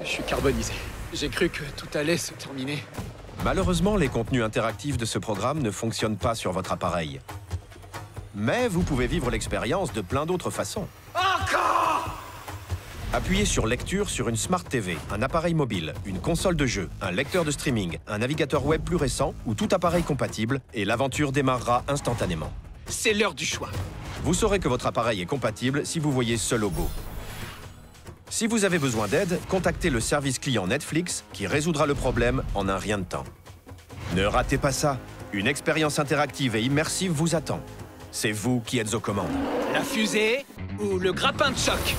Je suis carbonisé. J'ai cru que tout allait se terminer. Malheureusement, les contenus interactifs de ce programme ne fonctionnent pas sur votre appareil. Mais vous pouvez vivre l'expérience de plein d'autres façons. Encore Appuyez sur Lecture sur une Smart TV, un appareil mobile, une console de jeu, un lecteur de streaming, un navigateur web plus récent ou tout appareil compatible et l'aventure démarrera instantanément. C'est l'heure du choix. Vous saurez que votre appareil est compatible si vous voyez ce logo. Si vous avez besoin d'aide, contactez le service client Netflix qui résoudra le problème en un rien de temps. Ne ratez pas ça. Une expérience interactive et immersive vous attend. C'est vous qui êtes aux commandes. La fusée ou le grappin de choc?